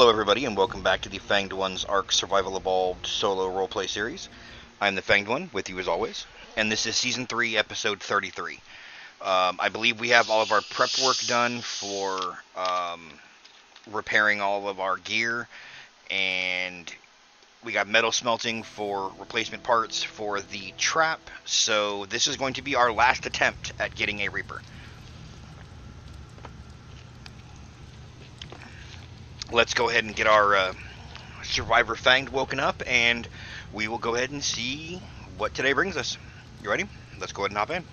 Hello, everybody, and welcome back to the Fanged Ones Ark Survival Evolved solo roleplay series. I'm the Fanged One, with you as always, and this is Season 3, Episode 33. Um, I believe we have all of our prep work done for um, repairing all of our gear, and we got metal smelting for replacement parts for the trap, so this is going to be our last attempt at getting a Reaper. Let's go ahead and get our uh, survivor fanged woken up and we will go ahead and see what today brings us. You ready? Let's go ahead and hop in.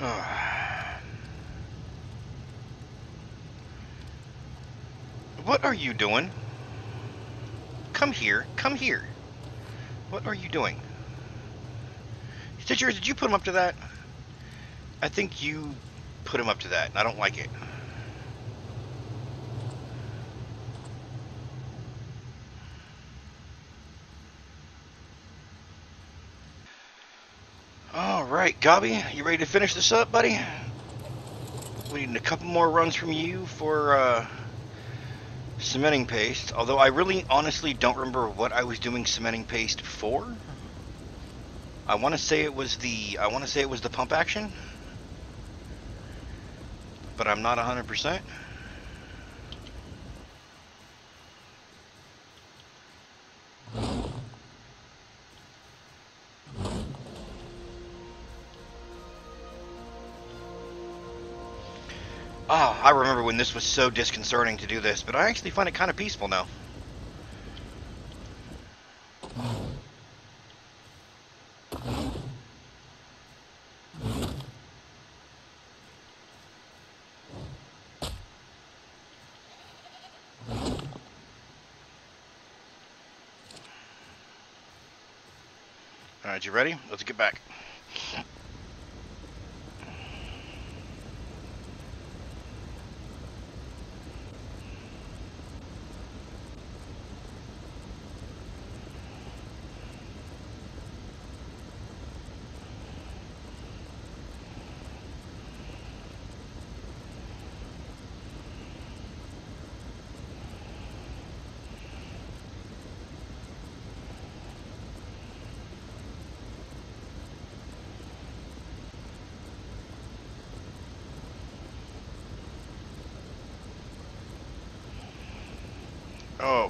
What are you doing? Come here. Come here. What are you doing? Stitcher, did you put him up to that? I think you put him up to that and I don't like it Alright, Gobby, you ready to finish this up, buddy? We need a couple more runs from you for uh, cementing paste. Although I really honestly don't remember what I was doing cementing paste for. I want to say it was the I want to say it was the pump action, but I'm not 100%. Oh, I remember when this was so disconcerting to do this, but I actually find it kind of peaceful now. Alright, you ready? Let's get back.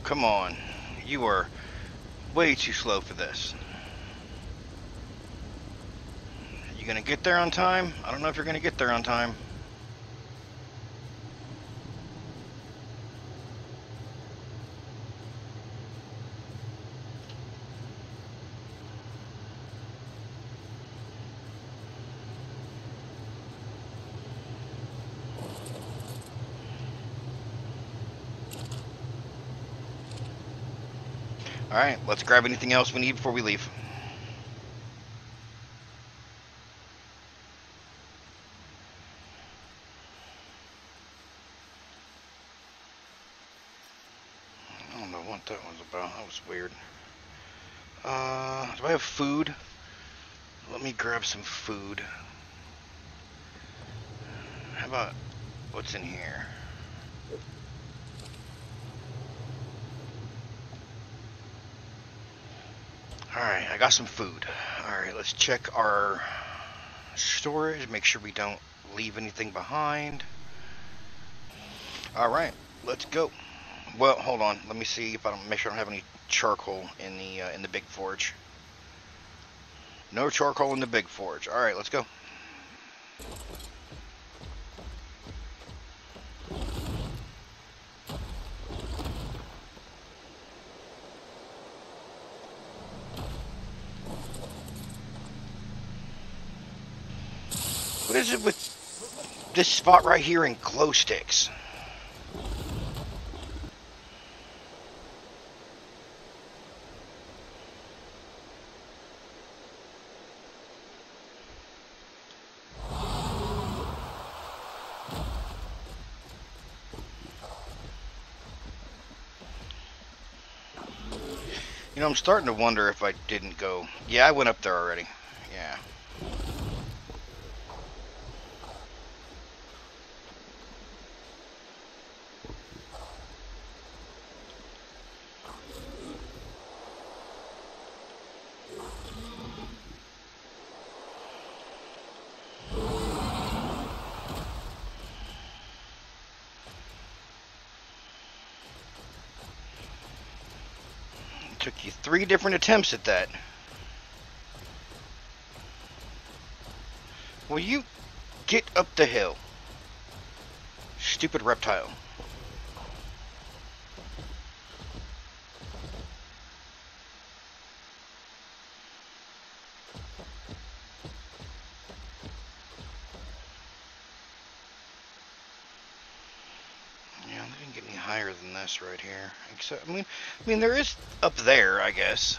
Come on. You are way too slow for this. You gonna get there on time? I don't know if you're gonna get there on time. Alright, let's grab anything else we need before we leave. I don't know what that was about. That was weird. Uh, do I have food? Let me grab some food. How about what's in here? Alright, I got some food. Alright, let's check our storage, make sure we don't leave anything behind. Alright, let's go. Well, hold on. Let me see if I don't make sure I don't have any charcoal in the uh, in the big forge. No charcoal in the big forge. Alright, let's go. Spot right here in glow sticks? You know, I'm starting to wonder if I didn't go. Yeah, I went up there already. Yeah. Took you three different attempts at that. Will you get up the hill? Stupid reptile. Yeah, they didn't get any higher than this right here. Except, I mean, I mean, there is up there, I guess.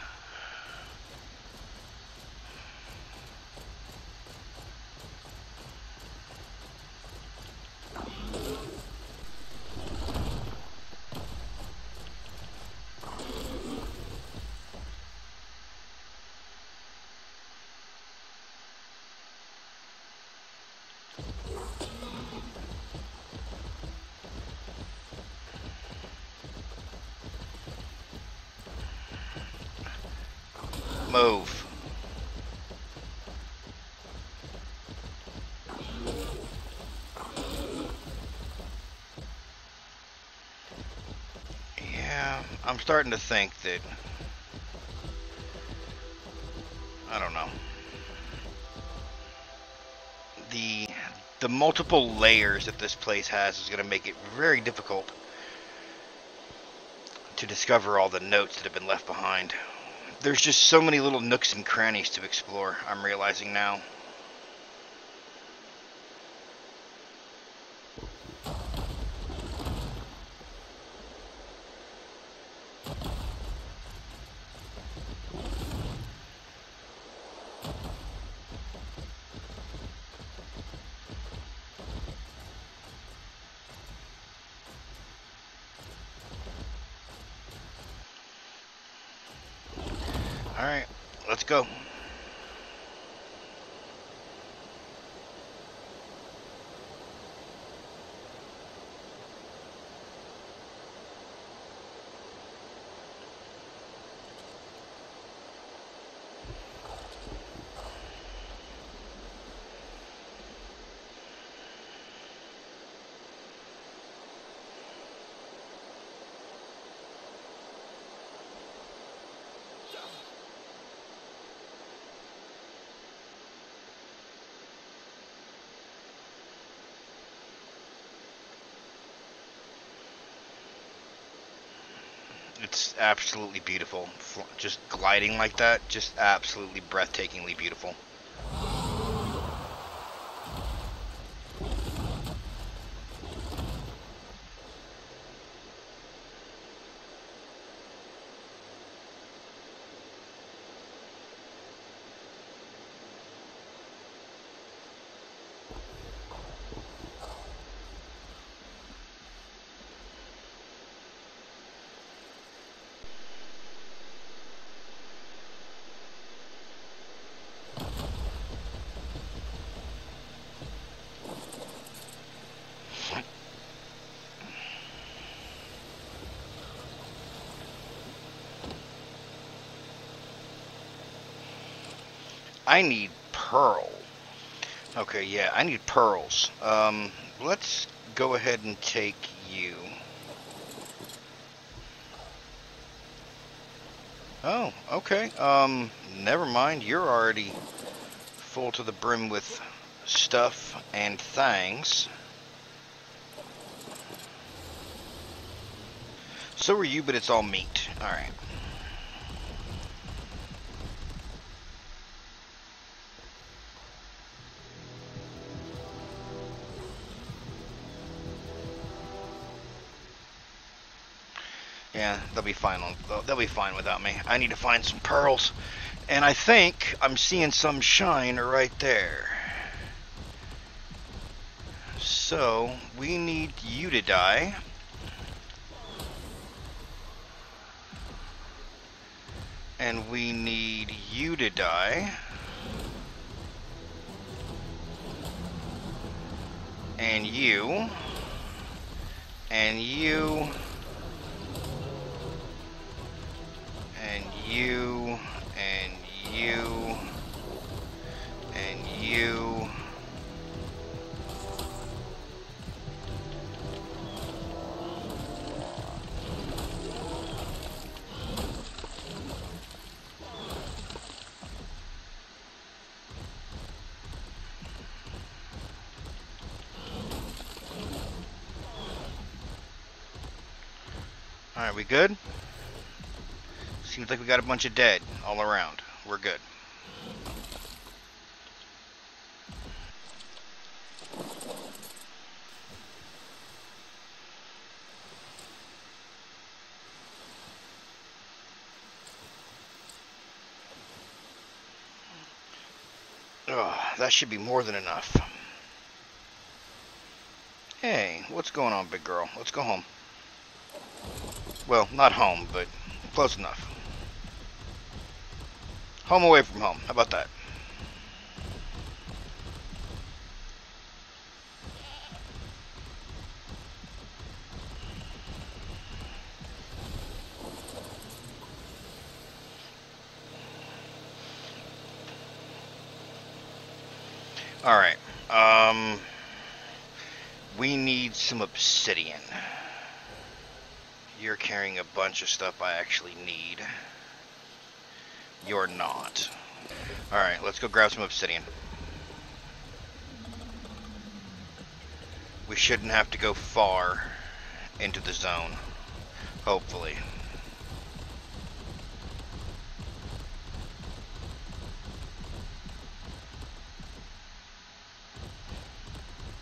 Move. Yeah, I'm starting to think that. I don't know. The the multiple layers that this place has is going to make it very difficult to discover all the notes that have been left behind. There's just so many little nooks and crannies to explore, I'm realizing now. Alright, let's go. It's absolutely beautiful. Just gliding like that, just absolutely breathtakingly beautiful. I need pearl. Okay, yeah, I need pearls. Um, let's go ahead and take you. Oh, okay. Um, never mind. You're already full to the brim with stuff and things. So are you, but it's all meat. Alright. They'll be fine. they'll be fine without me. I need to find some pearls, and I think I'm seeing some shine right there. So we need you to die. And we need you to die. And you. And you. you, and you, and you. Alright, we good? Like we got a bunch of dead all around. We're good. Oh, that should be more than enough. Hey, what's going on, big girl? Let's go home. Well, not home, but close enough. Home away from home. How about that? Alright. Um, we need some obsidian. You're carrying a bunch of stuff I actually need. You're not. Alright, let's go grab some obsidian. We shouldn't have to go far into the zone. Hopefully.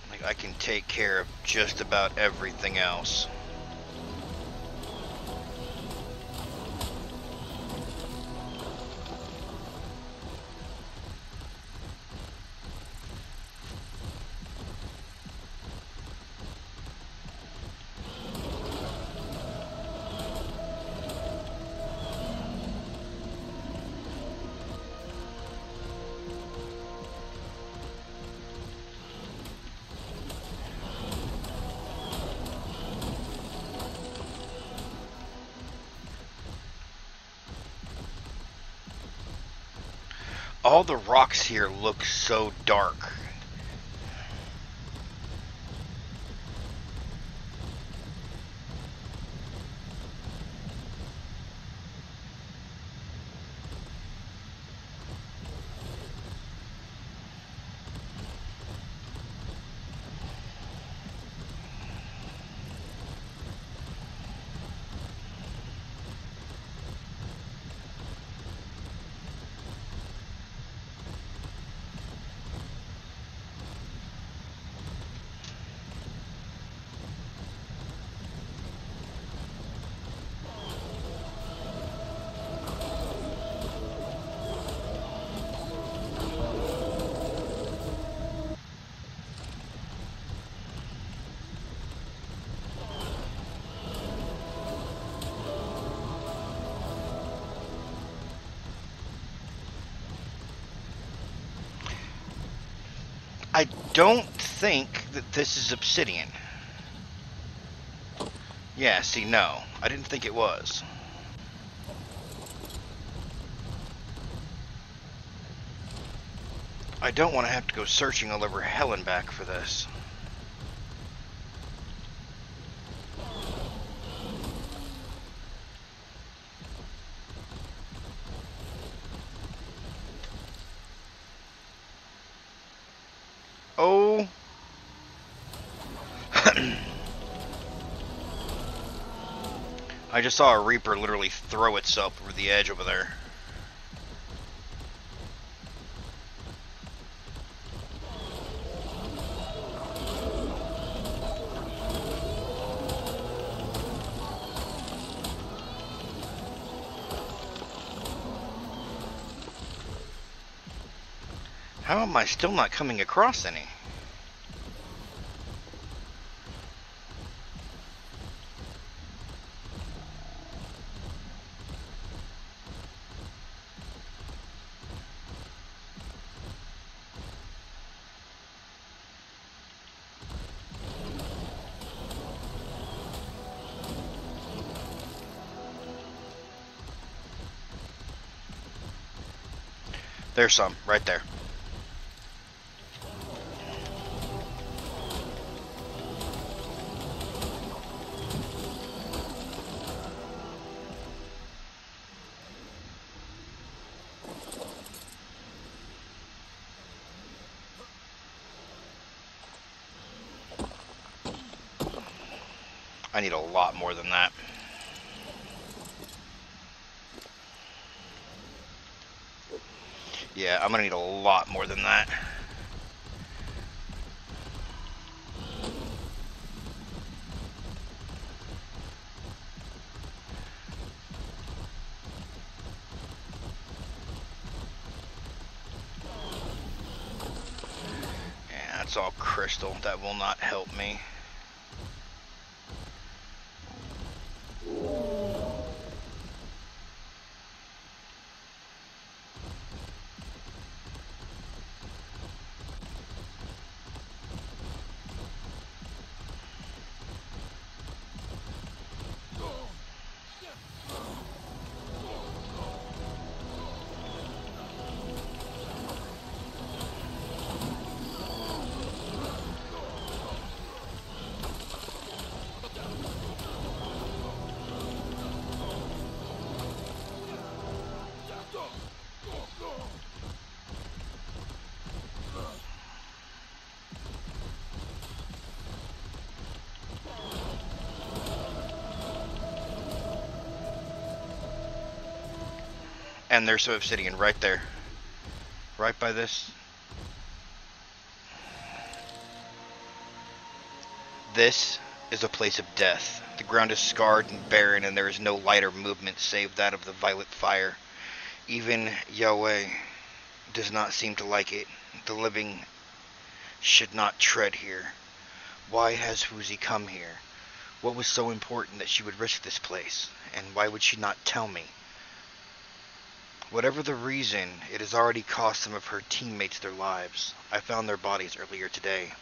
Like, I can take care of just about everything else. All the rocks here look so dark. Don't think that this is obsidian. Yeah, see, no. I didn't think it was. I don't want to have to go searching all over hell and back for this. Saw a Reaper literally throw itself over the edge over there. How am I still not coming across any? There's some, right there. I'm gonna need a lot more than that. Yeah, that's all crystal. That will not help me. And there's some obsidian right there. Right by this. This is a place of death. The ground is scarred and barren, and there is no light or movement save that of the violet fire. Even Yahweh does not seem to like it. The living should not tread here. Why has Huzi come here? What was so important that she would risk this place? And why would she not tell me? Whatever the reason, it has already cost some of her teammates their lives. I found their bodies earlier today,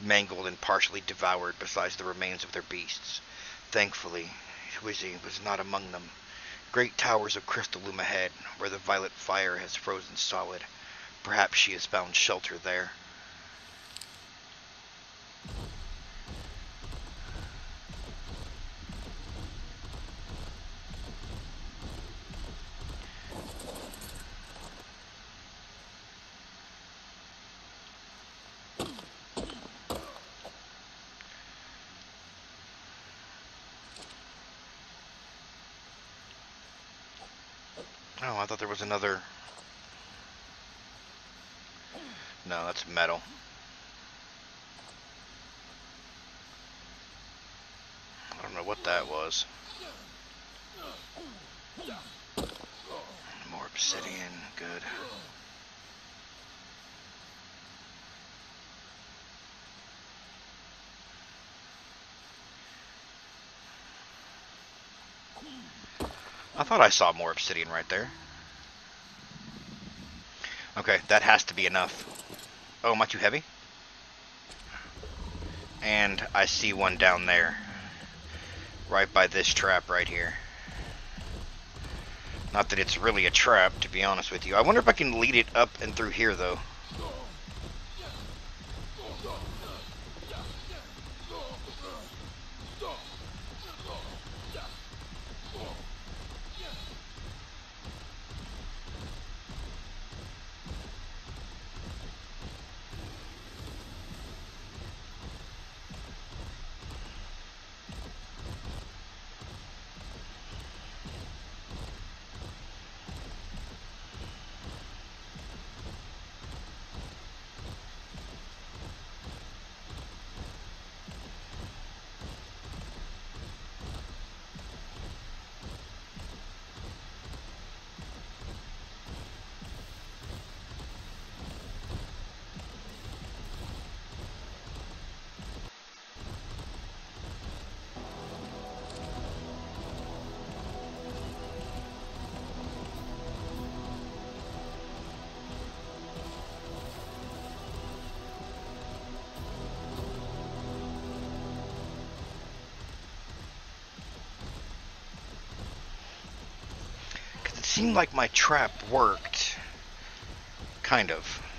mangled and partially devoured besides the remains of their beasts. Thankfully, Huizi was not among them. Great towers of crystal loom ahead, where the violet fire has frozen solid. Perhaps she has found shelter there. Was another. No, that's metal. I don't know what that was. More obsidian, good. I thought I saw more obsidian right there. Okay, that has to be enough. Oh, am I too heavy? And I see one down there. Right by this trap right here. Not that it's really a trap, to be honest with you. I wonder if I can lead it up and through here, though. Seemed like my trap worked. Kind of.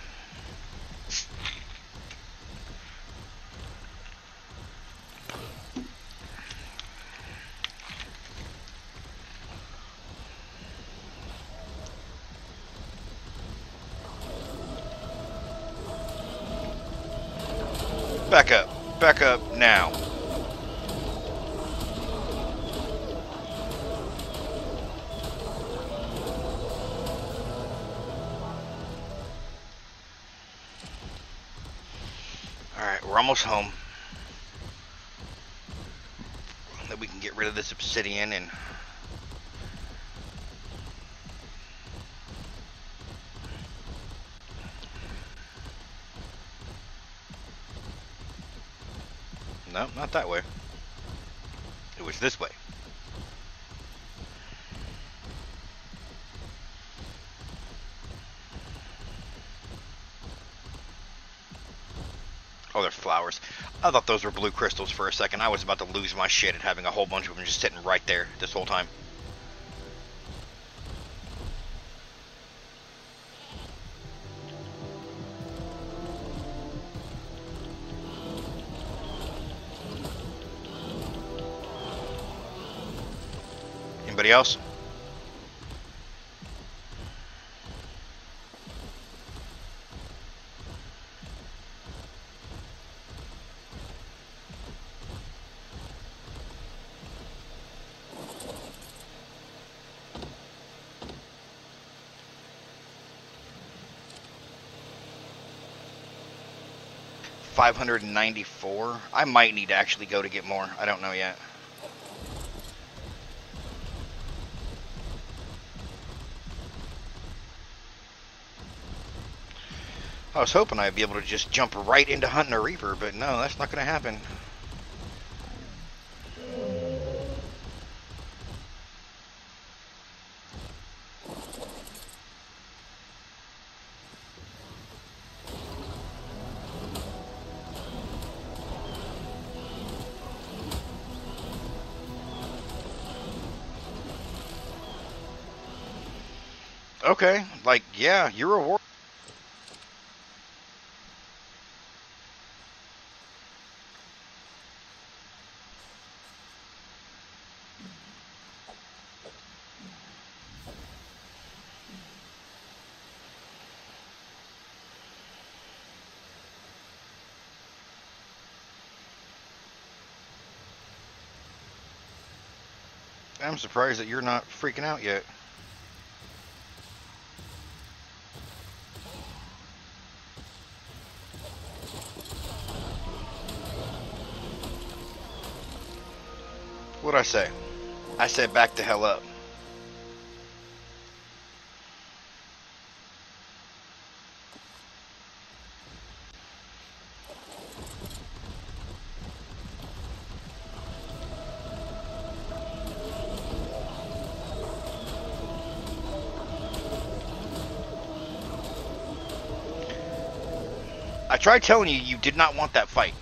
Not that way. It was this way. Oh, they're flowers. I thought those were blue crystals for a second. I was about to lose my shit at having a whole bunch of them just sitting right there this whole time. Else? Five hundred and ninety-four. I might need to actually go to get more. I don't know yet. I was hoping I'd be able to just jump right into hunting a reaper, but no, that's not going to happen. Okay, like, yeah, your reward. I'm surprised that you're not freaking out yet. What'd I say? I said back the hell up. Tried telling you you did not want that fight.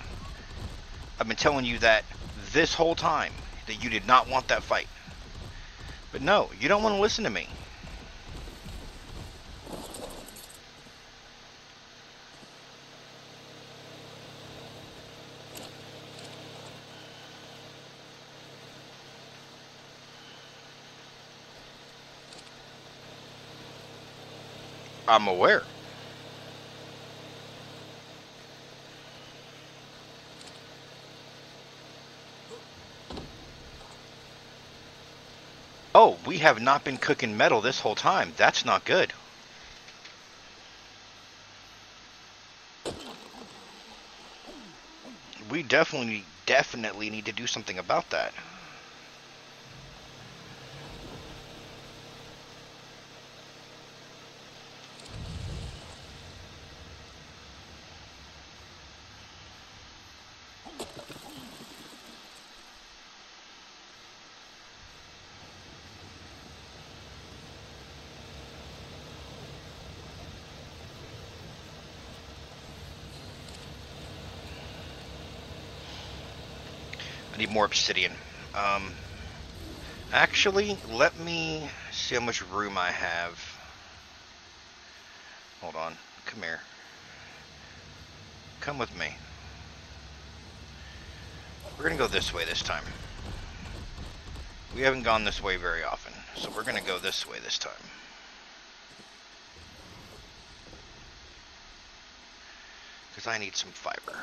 I've been telling you that this whole time that you did not want that fight. But no, you don't want to listen to me. I'm aware. Oh, we have not been cooking metal this whole time. That's not good. We definitely, definitely need to do something about that. Need more obsidian. Um, actually, let me see how much room I have. Hold on. Come here. Come with me. We're going to go this way this time. We haven't gone this way very often, so we're going to go this way this time. Because I need some fiber.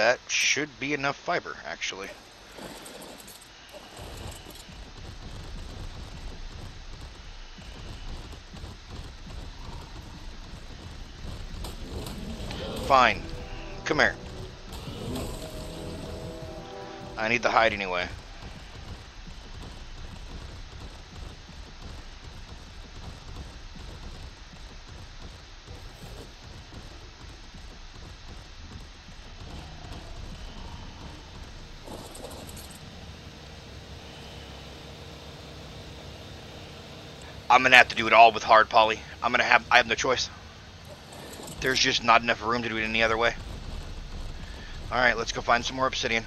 that should be enough fiber, actually. Fine. Come here. I need the hide anyway. I'm gonna have to do it all with hard poly. I'm gonna have I have no choice. There's just not enough room to do it any other way. Alright, let's go find some more obsidian.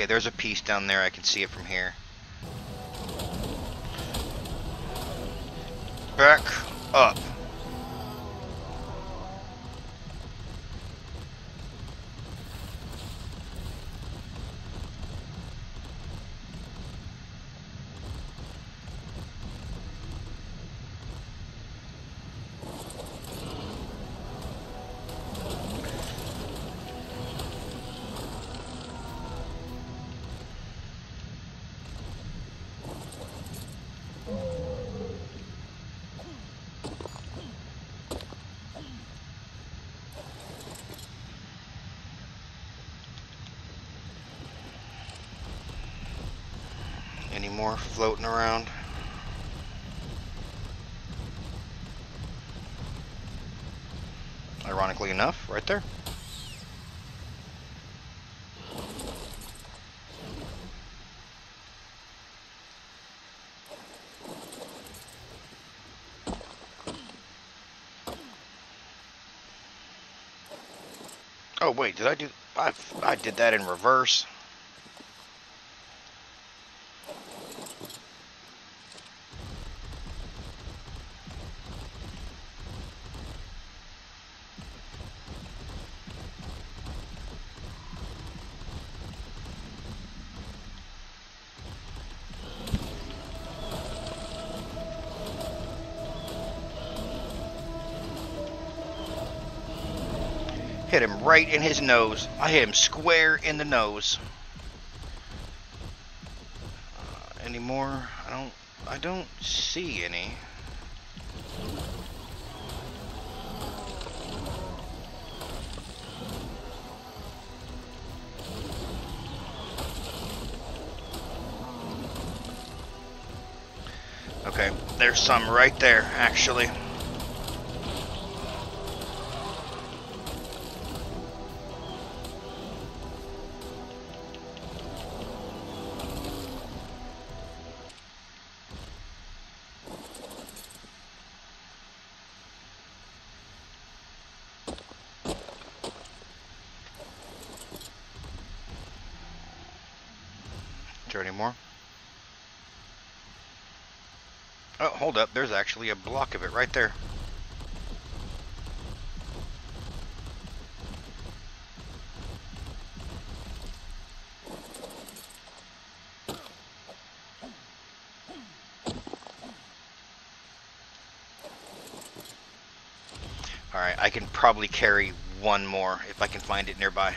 Okay, there's a piece down there. I can see it from here. Back floating around? Ironically enough, right there. Oh wait, did I do? I I did that in reverse. Right in his nose. I hit him square in the nose. Uh, any more? I don't. I don't see any. Okay, there's some right there, actually. Hold up. There's actually a block of it right there. Alright, I can probably carry one more if I can find it nearby.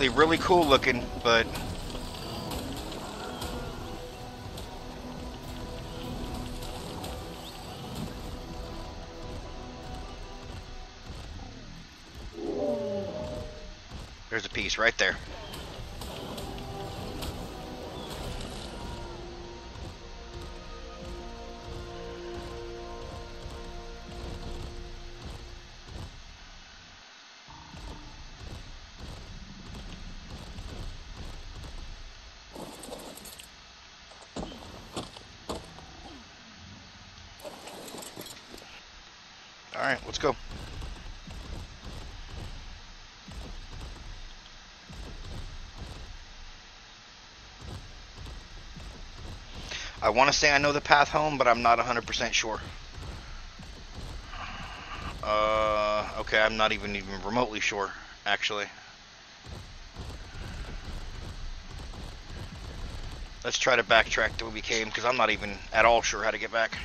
actually really cool looking, but... There's a piece right there. I want to say I know the path home, but I'm not 100% sure. Uh, okay, I'm not even even remotely sure, actually. Let's try to backtrack to where we came, because I'm not even at all sure how to get back.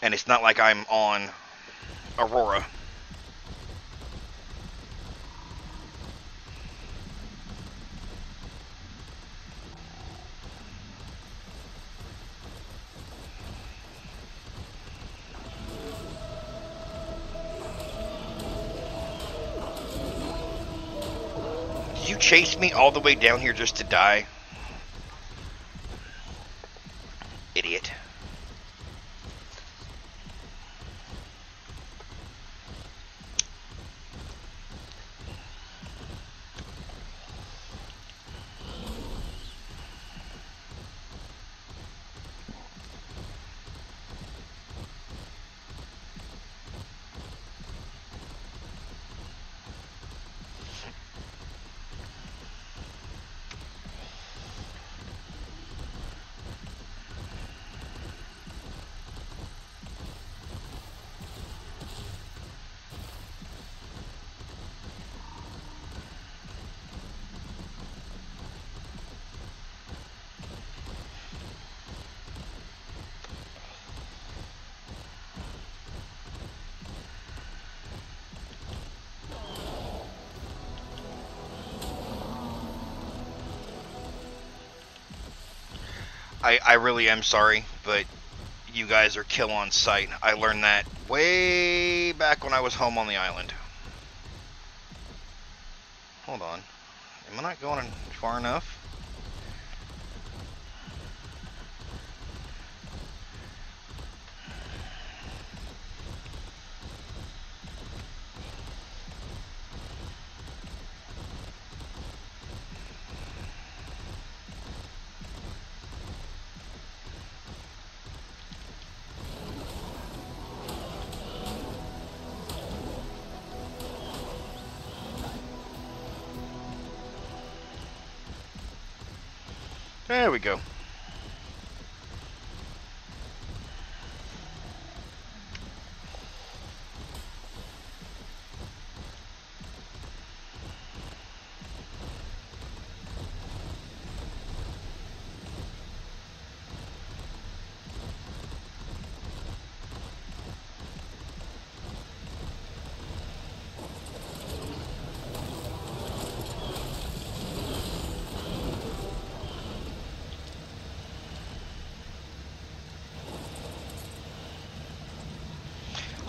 And it's not like I'm on Aurora. Chase me all the way down here just to die? I, I really am sorry, but you guys are kill on sight. I learned that way back when I was home on the island. Hold on. Am I not going far enough?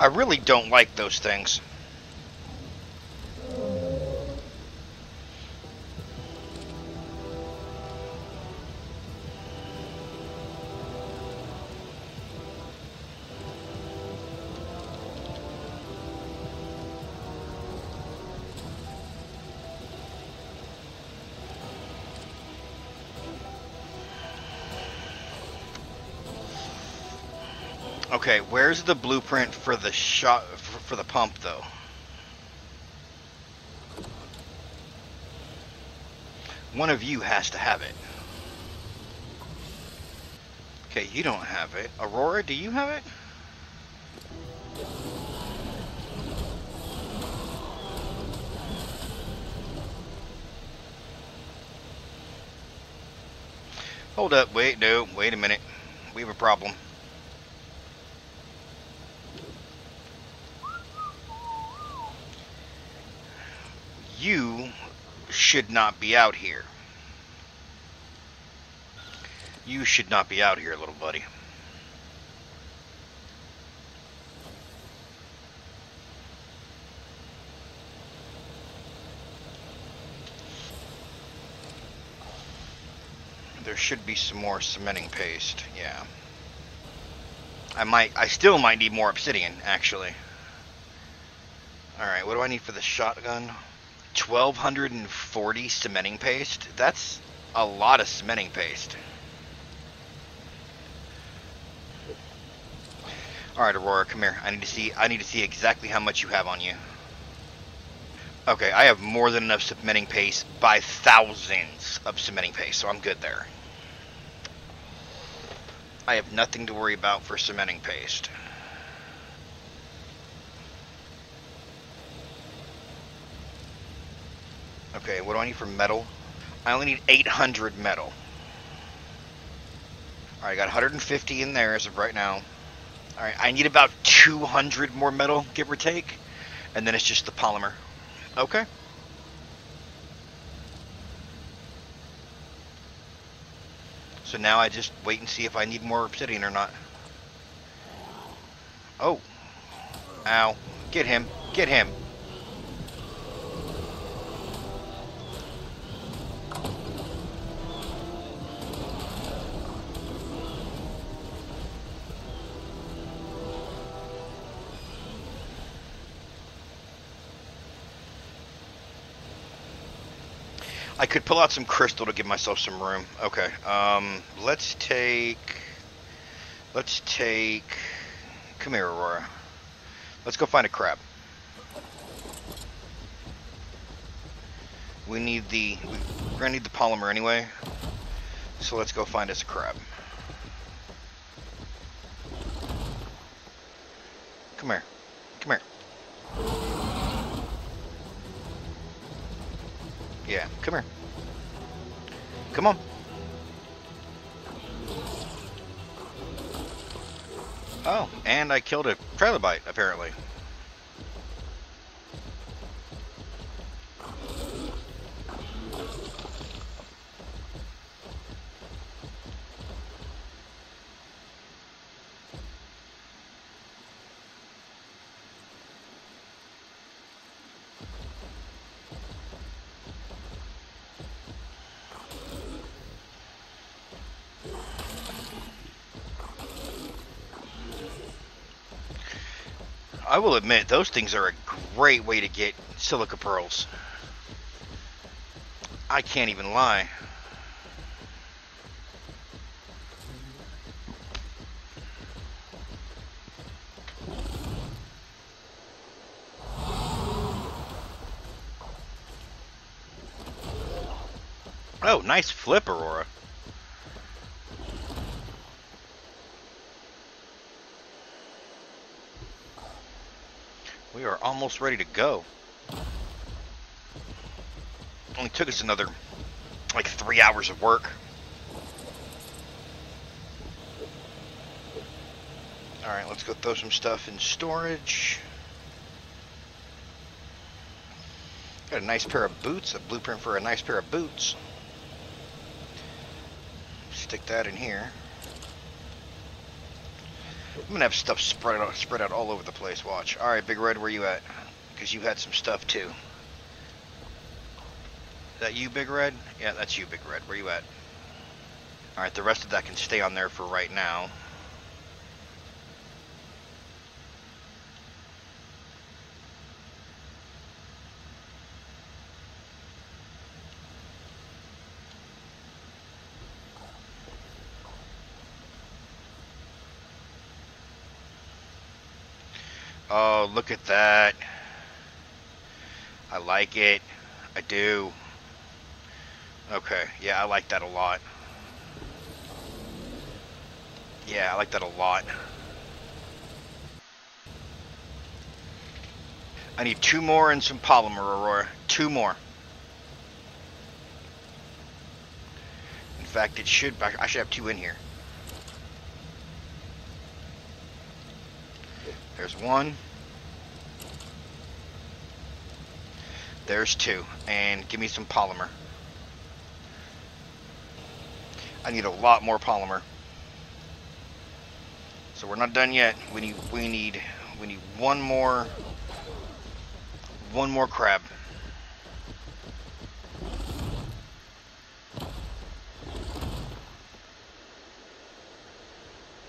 I really don't like those things. Okay, where's the blueprint for the shot for, for the pump though? One of you has to have it. Okay, you don't have it. Aurora, do you have it? Hold up, wait, no, wait a minute. We have a problem. you should not be out here. You should not be out here, little buddy. There should be some more cementing paste, yeah. I might, I still might need more obsidian, actually. Alright, what do I need for the shotgun? 1240 cementing paste. That's a lot of cementing paste. All right, Aurora, come here. I need to see. I need to see exactly how much you have on you. Okay, I have more than enough cementing paste by thousands of cementing paste, so I'm good there. I have nothing to worry about for cementing paste. Okay, what do I need for metal? I only need 800 metal. Alright, I got 150 in there as of right now. Alright, I need about 200 more metal, give or take. And then it's just the polymer. Okay. So now I just wait and see if I need more obsidian or not. Oh. Ow. Get him. Get him. I could pull out some crystal to give myself some room. Okay. Um, let's take. Let's take. Come here, Aurora. Let's go find a crab. We need the. We're gonna need the polymer anyway. So let's go find us a crab. Come here. Yeah, come here. Come on. Oh, and I killed a trilobite, apparently. Will admit, those things are a great way to get silica pearls. I can't even lie. Oh, nice flip, Aurora. We are almost ready to go. Only took us another, like, three hours of work. Alright, let's go throw some stuff in storage. Got a nice pair of boots, a blueprint for a nice pair of boots. Stick that in here. I'm gonna have stuff spread out, spread out all over the place. Watch. All right, Big Red, where you at? Because you had some stuff too. Is that you, Big Red? Yeah, that's you, Big Red. Where you at? All right, the rest of that can stay on there for right now. Oh, look at that. I like it. I do. Okay, yeah, I like that a lot. Yeah, I like that a lot. I need two more and some polymer, Aurora. Two more. In fact, it should, I should have two in here. There's one. There's two. And give me some polymer. I need a lot more polymer. So we're not done yet. We need we need we need one more one more crab.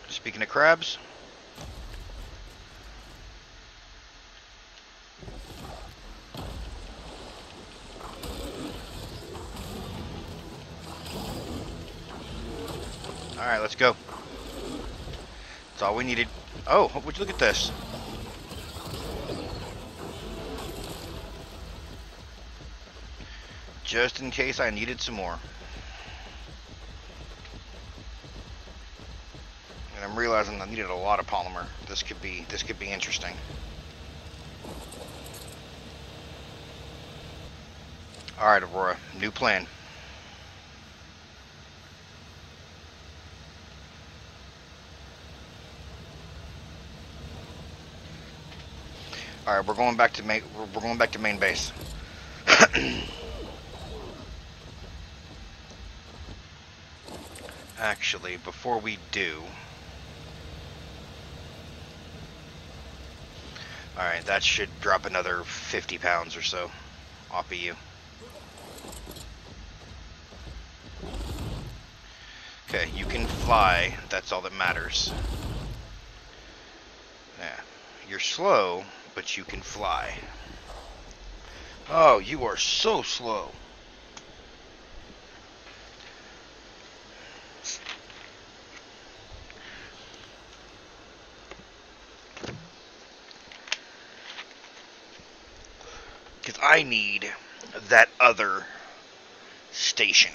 Speaking of crabs, go. That's all we needed. Oh, would you look at this? Just in case I needed some more. And I'm realizing I needed a lot of polymer. This could be this could be interesting. Alright, Aurora. New plan. All right, we're going back to main. We're going back to main base. Actually, before we do, all right, that should drop another 50 pounds or so off of you. Okay, you can fly. That's all that matters. Yeah, you're slow but you can fly. Oh, you are so slow. Because I need that other station.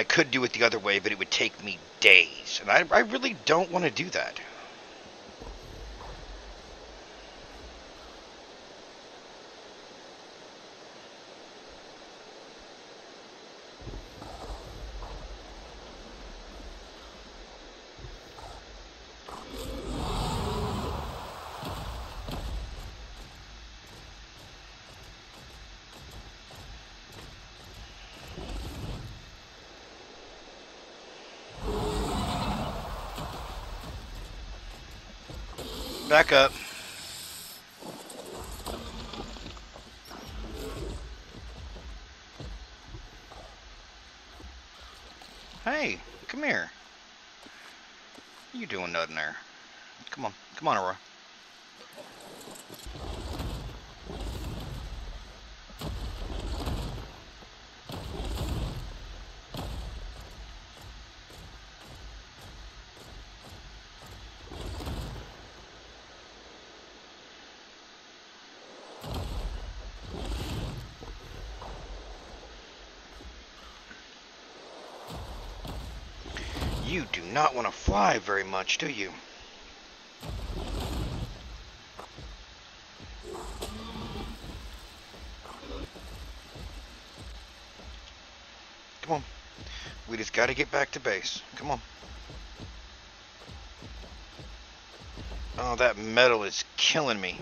I could do it the other way, but it would take me days. And I, I really don't want to do that. Back up. Hey, come here. What are you doing nothing there? Come on, come on, Aurora. You do not want to fly very much, do you? Come on. We just got to get back to base. Come on. Oh, that metal is killing me.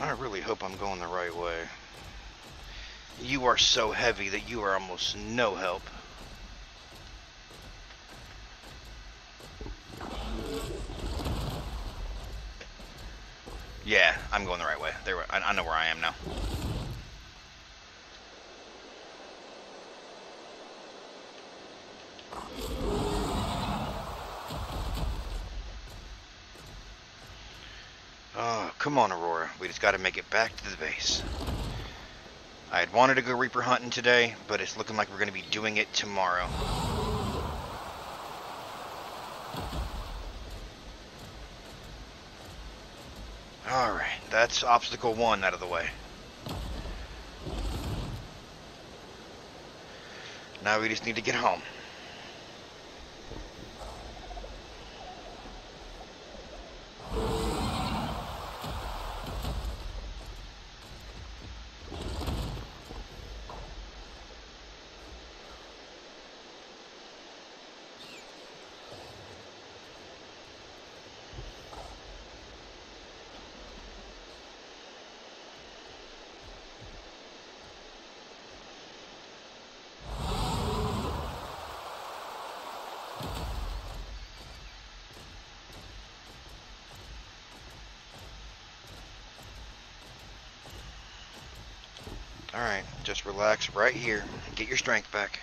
I really hope I'm going the right way. You are so heavy that you are almost no help. Yeah, I'm going the right way. There, I, I know where I am now. Oh, come on, Aurora. We just got to make it back to the base. I had wanted to go Reaper hunting today, but it's looking like we're going to be doing it tomorrow. Alright, that's obstacle one out of the way. Now we just need to get home. Alright, just relax right here. Get your strength back.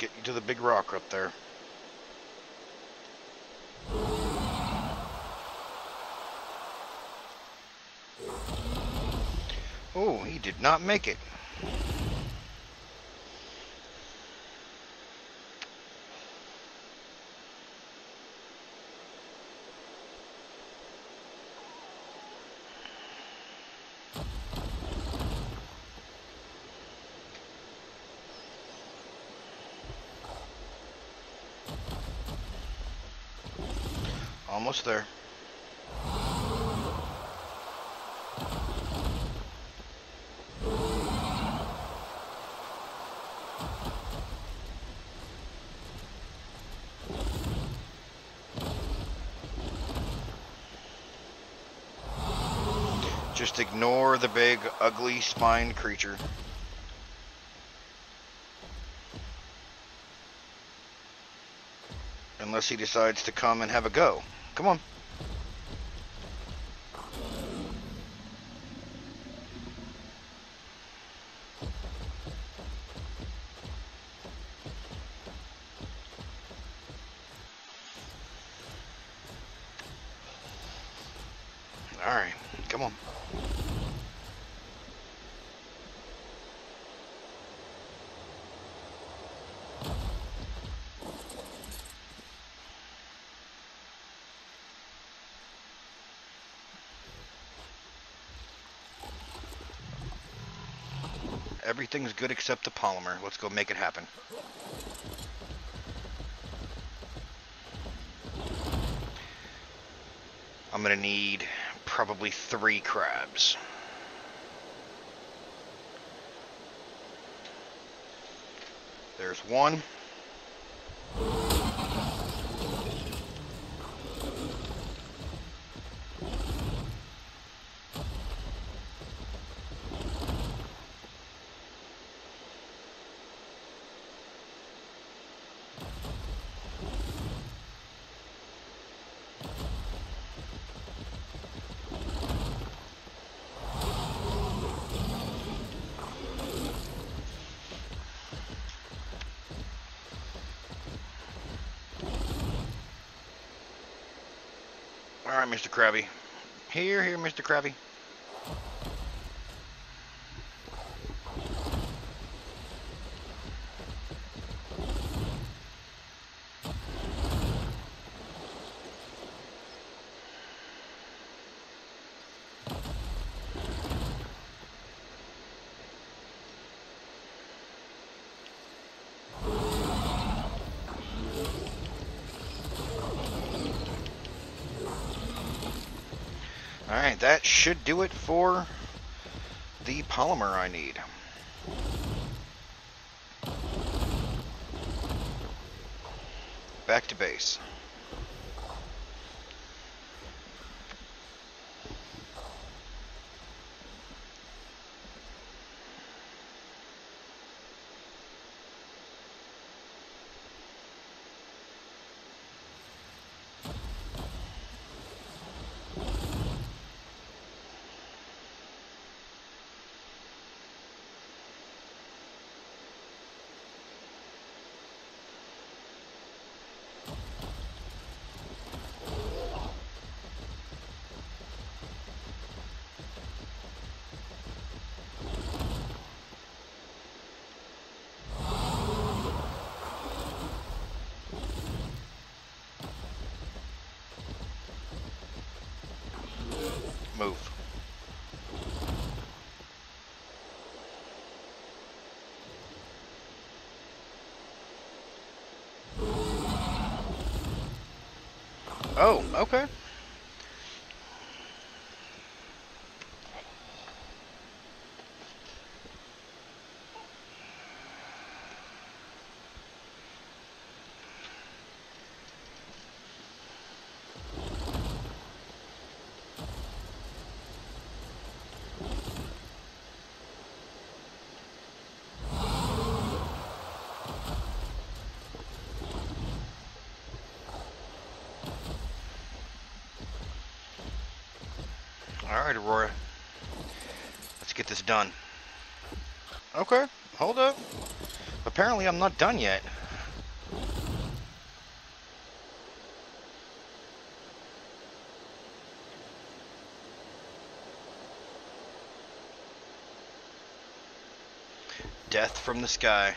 Come get you to the big rock up there. Oh, he did not make it. There. Just ignore the big, ugly, spined creature. Unless he decides to come and have a go. Come on. Alright, come on. Everything's good except the polymer. Let's go make it happen. I'm gonna need probably three crabs. There's one. Mr. Krabby. Here, here, Mr. Krabby. Alright, that should do it for the polymer I need. Back to base. Oh, okay. Alright, Aurora. Let's get this done. Okay, hold up. Apparently I'm not done yet. Death from the sky.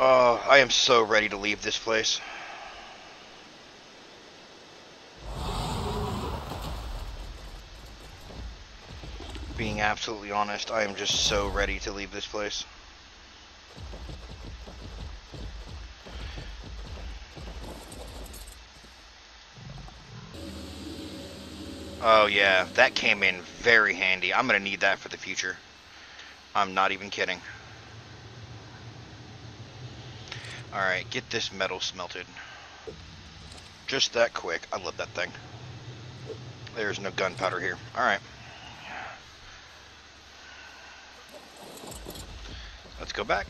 Oh, I am so ready to leave this place. Being absolutely honest, I am just so ready to leave this place. Oh yeah, that came in very handy. I'm gonna need that for the future. I'm not even kidding. Alright, get this metal smelted. Just that quick. I love that thing. There's no gunpowder here. Alright. Let's go back.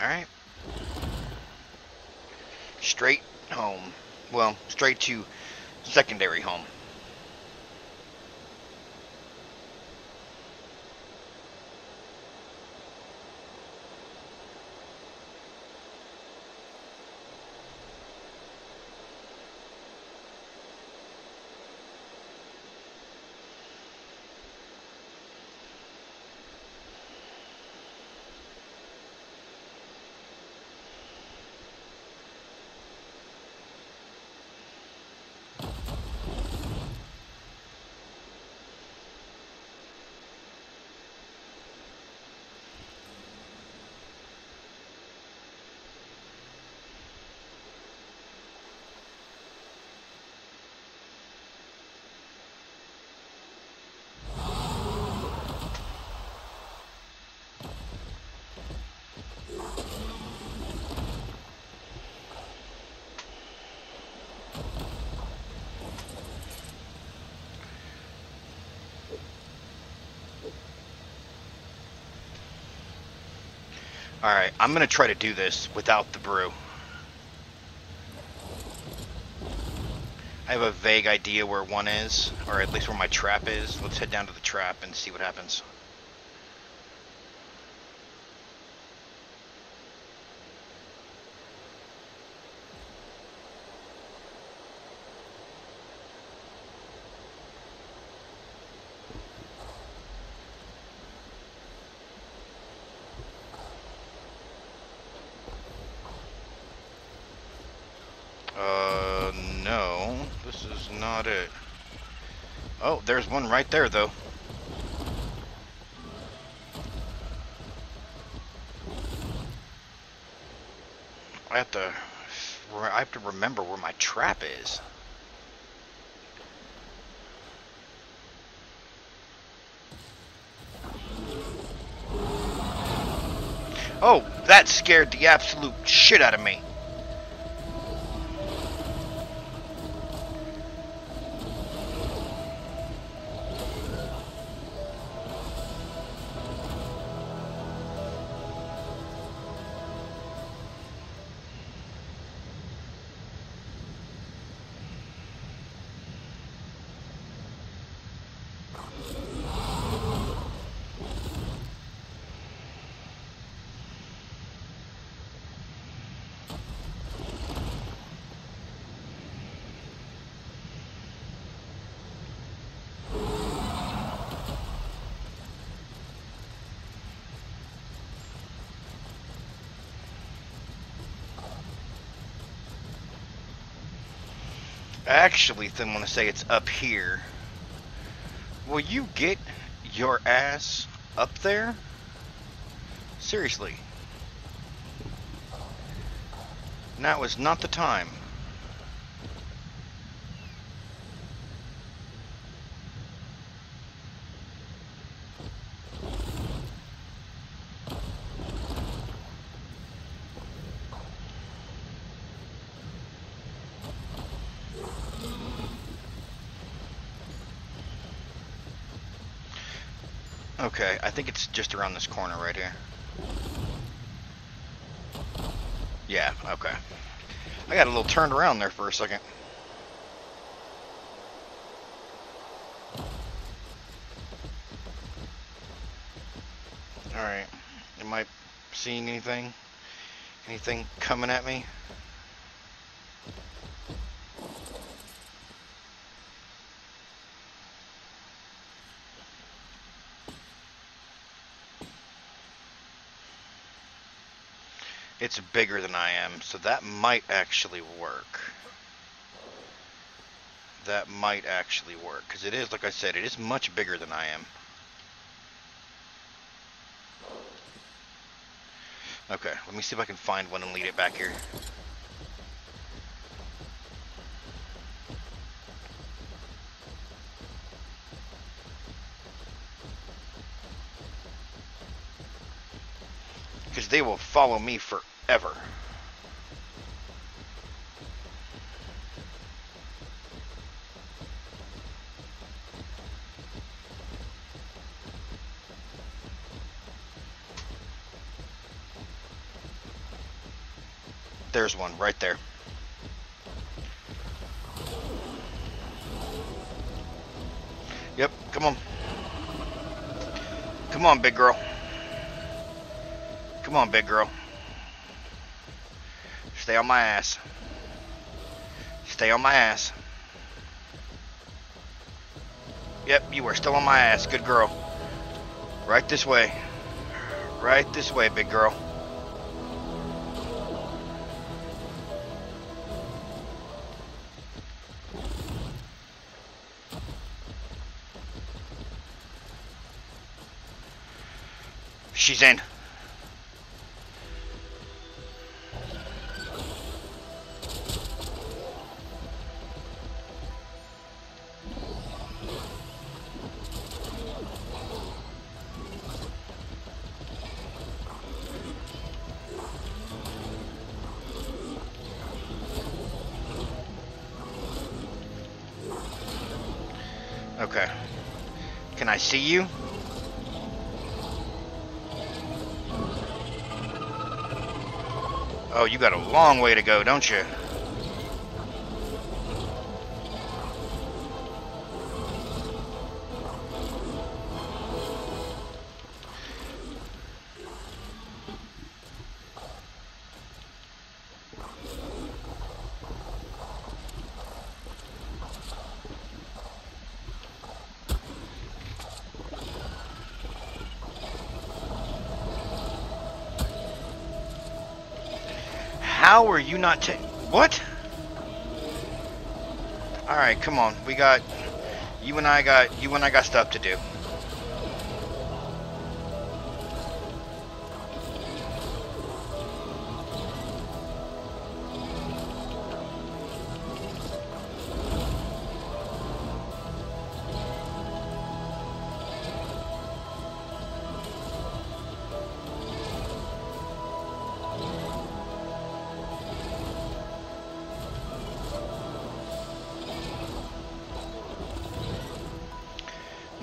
Alright. Straight home. Well, straight to secondary home. I'm gonna try to do this without the brew. I have a vague idea where one is, or at least where my trap is. Let's head down to the trap and see what happens. One right there, though. I have to... I have to remember where my trap is. Oh, that scared the absolute shit out of me. Actually I want to say it's up here. Will you get your ass up there? Seriously. Now is not the time. Okay, I think it's just around this corner right here. Yeah, okay. I got a little turned around there for a second. Alright. Am I seeing anything? Anything coming at me? It's bigger than I am, so that might actually work. That might actually work, because it is, like I said, it is much bigger than I am. Okay, let me see if I can find one and lead it back here. Because they will follow me for ever. There's one right there. Yep, come on. Come on, big girl. Come on, big girl. Stay on my ass. Stay on my ass. Yep, you are still on my ass. Good girl. Right this way. Right this way, big girl. See you? Oh, you got a long way to go, don't you? How are you not ta- What? Alright, come on. We got... You and I got... You and I got stuff to do.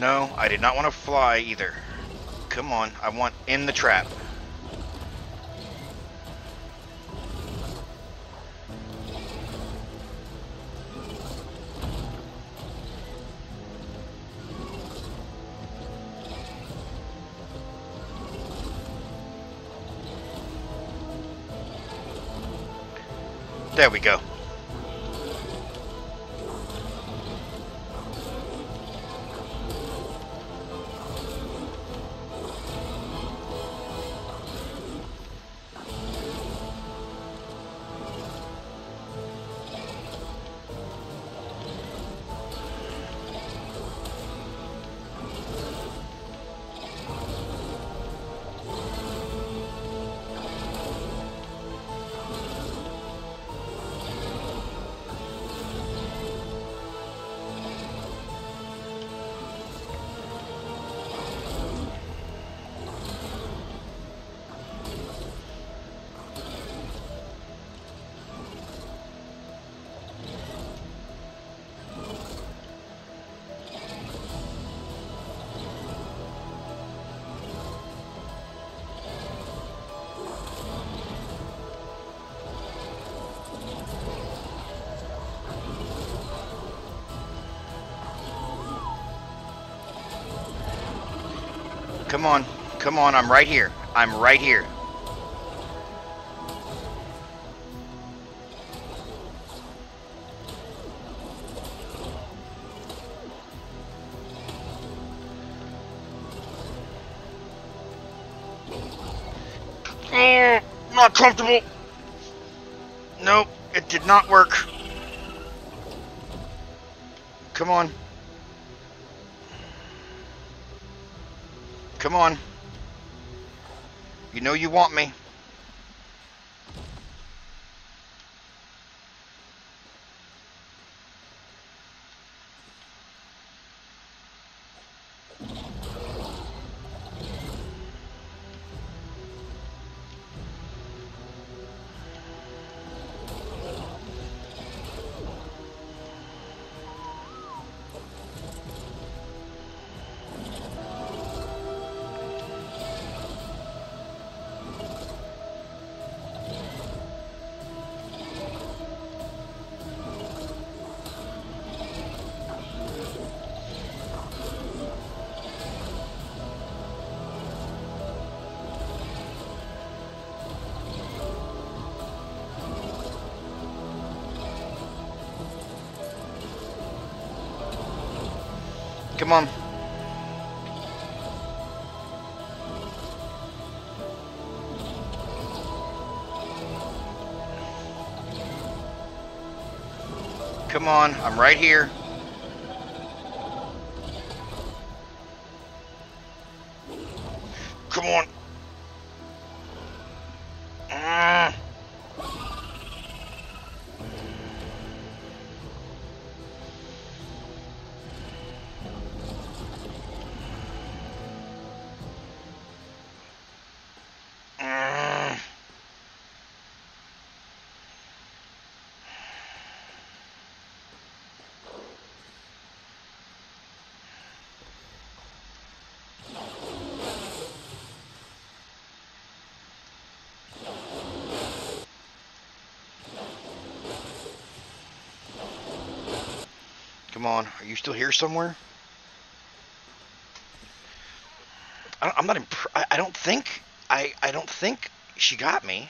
No, I did not want to fly either. Come on, I want in the trap. There we go. Come on. Come on, I'm right here. I'm right here. Oh, not comfortable. Nope, it did not work. Come on. Come on. You know you want me. Come on. Come on, I'm right here. Come on, are you still here somewhere? I, I'm not. Imp- I, I don't think. I. I don't think she got me.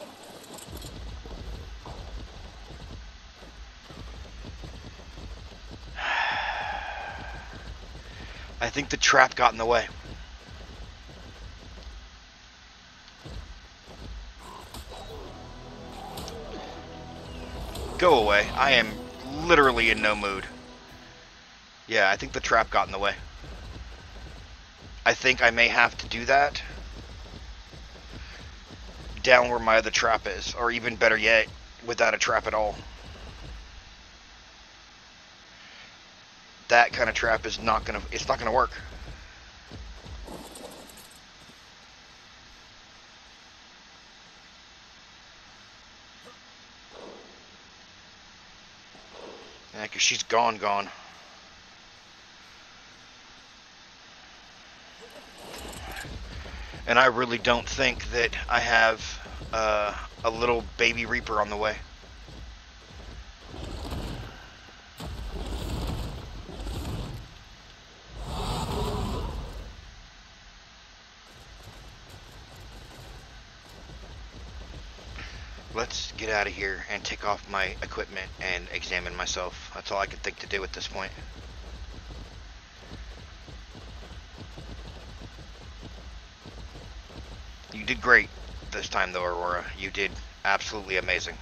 I think the trap got in the way. Go away. I am literally in no mood. Yeah, I think the trap got in the way. I think I may have to do that down where my other trap is, or even better yet, without a trap at all. That kind of trap is not gonna, it's not gonna work. Because she's gone, gone. And I really don't think that I have uh, a little baby Reaper on the way. Let's get out of here and take off my equipment and examine myself. That's all I can think to do at this point. You did great this time though, Aurora. You did absolutely amazing.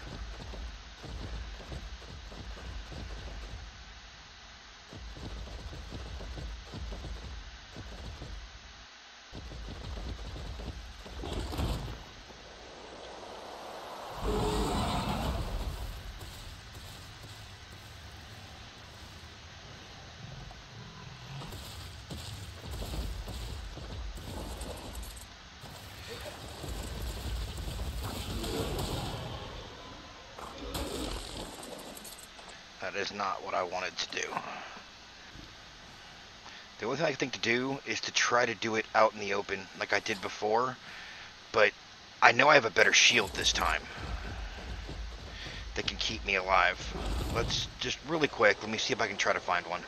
That is not what I wanted to do. The only thing I think to do is to try to do it out in the open like I did before, but I know I have a better shield this time that can keep me alive. Let's just really quick, let me see if I can try to find one.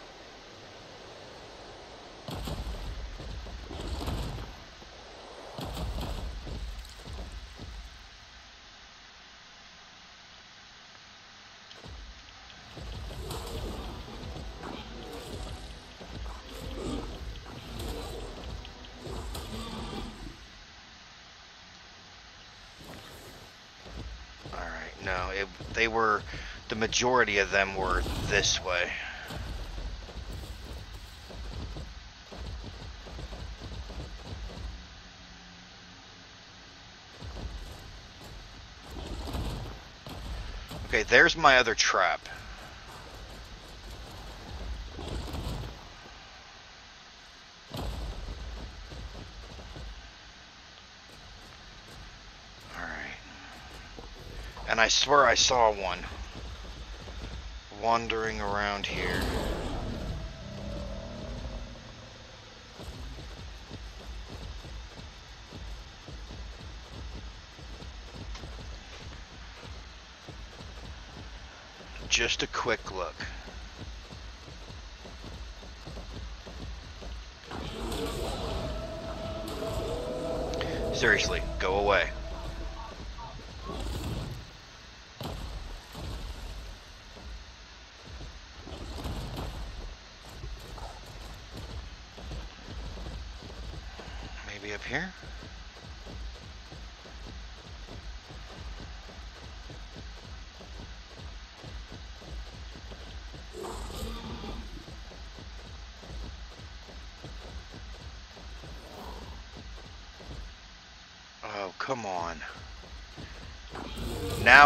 Alright, no, it, they were, the majority of them were this way. Okay, there's my other trap. Alright. And I swear I saw one wandering around here. Just a quick look. Seriously, go away. Maybe up here? Oh, come on.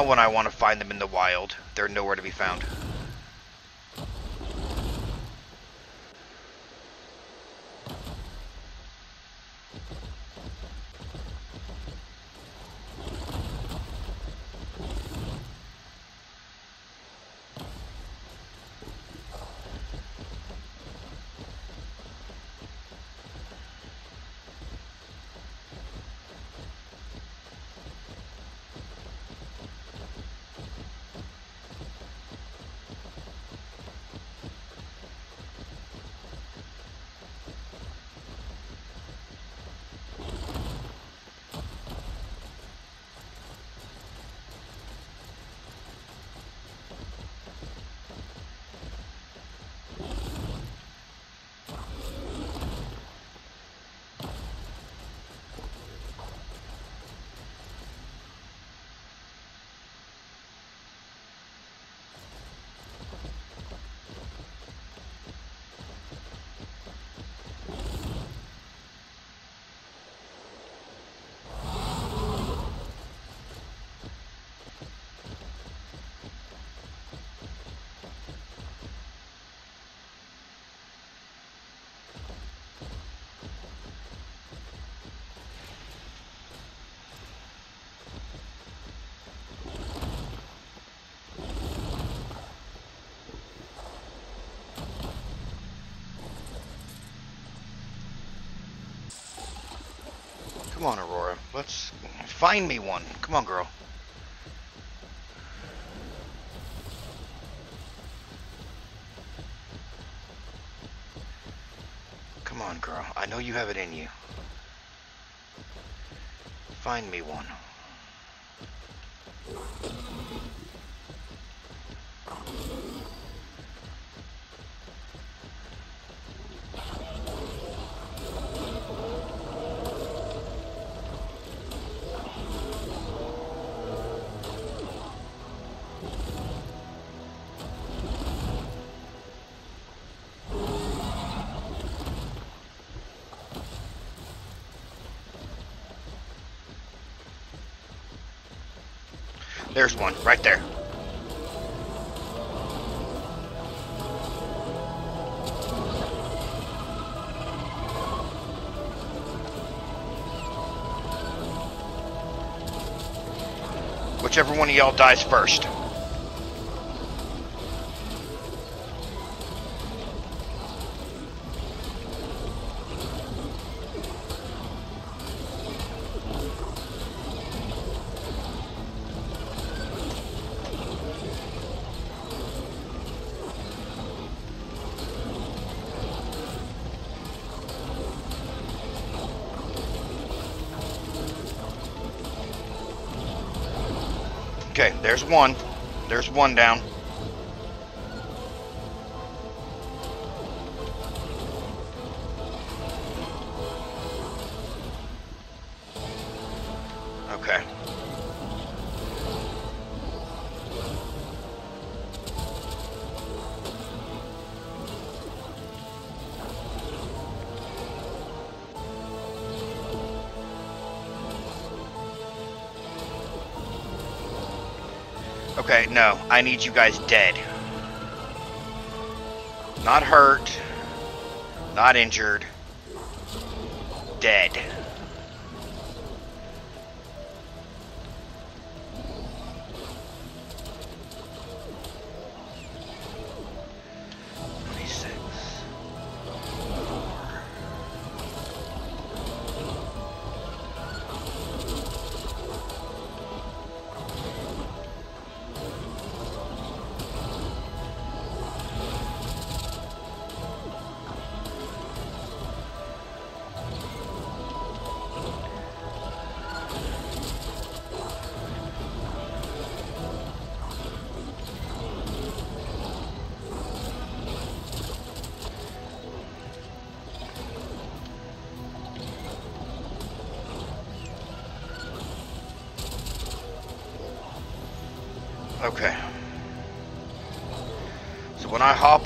When I want to find them in the wild, they're nowhere to be found. Come on, Aurora. Let's find me one. Come on, girl. Come on, girl. I know you have it in you. Find me one. There's one, right there. Whichever one of y'all dies first. One. There's one down. Okay, no. I need you guys dead. Not hurt. Not injured. Dead.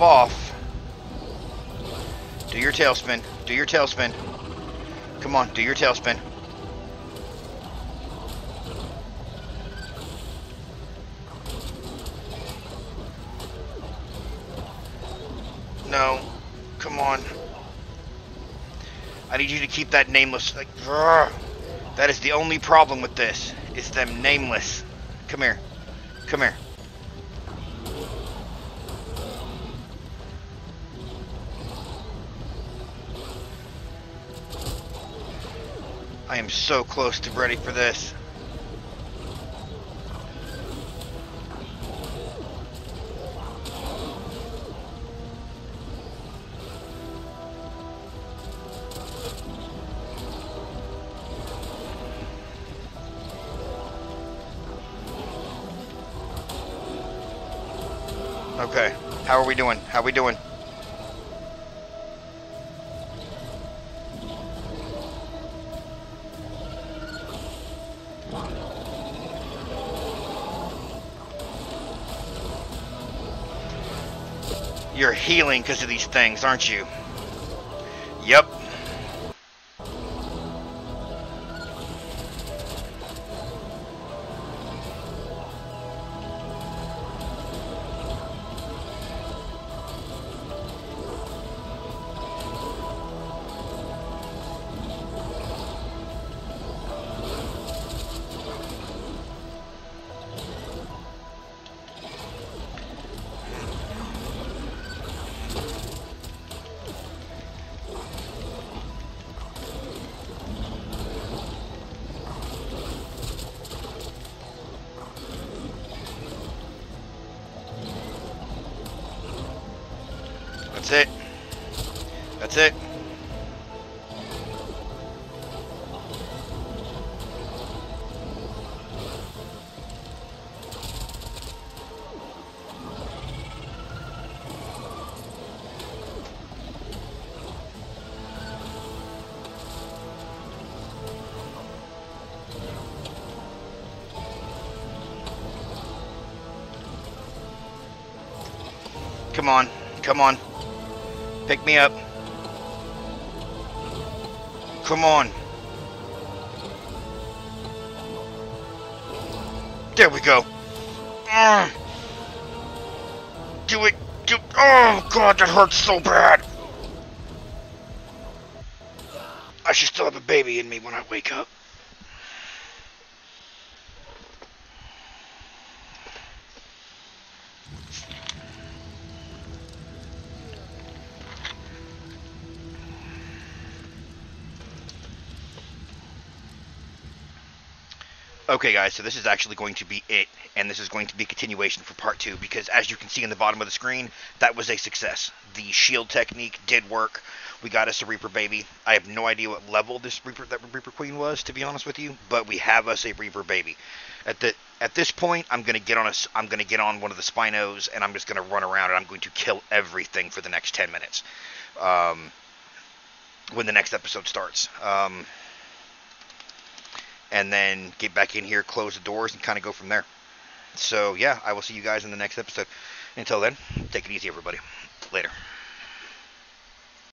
Off, do your tailspin. Do your tailspin. Come on, do your tailspin. No. Come on. I need you to keep that nameless. Like, that is the only problem with this. It's them nameless. Come here. Come here. I am so close to ready for this. Okay. How are we doing? How are we doing? Healing because of these things, aren't you? Yep. Come on. Come on. Pick me up. Come on. There we go. Mm. Do it. Do Oh, God, that hurts so bad. I should still have a baby in me when I wake up. Okay, guys, so this is actually going to be it, and this is going to be a continuation for part two, because as you can see in the bottom of the screen, that was a success. The shield technique did work. We got us a Reaper baby. I have no idea what level this Reaper that Reaper Queen was, to be honest with you, but we have us a Reaper baby. At the at this point, I'm gonna get on a I'm gonna get on one of the Spinos, and I'm just gonna run around and I'm going to kill everything for the next ten minutes. Um, when the next episode starts. Um, and then get back in here, close the doors, and kind of go from there. So, yeah, I will see you guys in the next episode. Until then, take it easy, everybody. Later.